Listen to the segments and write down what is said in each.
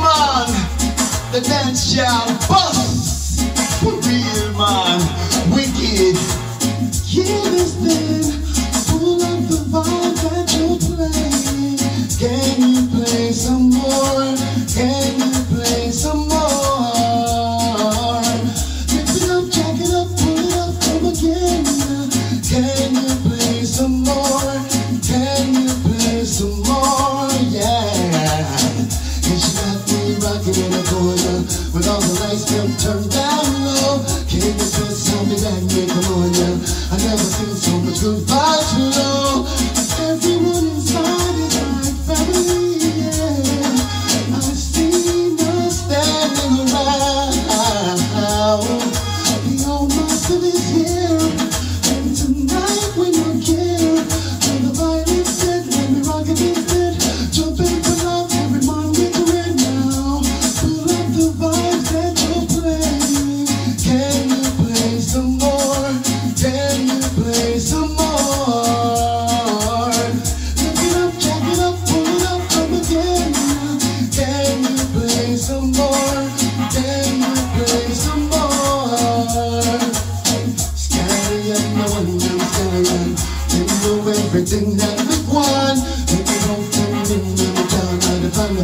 man, the dance shall bust. For real man, wicked. Yeah, this thing. pneumonia With all the lights still turned down low. Can't just tell me that pneumonia I never seen so much good vibes below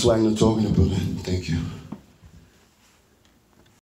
That's why I'm not talking about it. Thank you.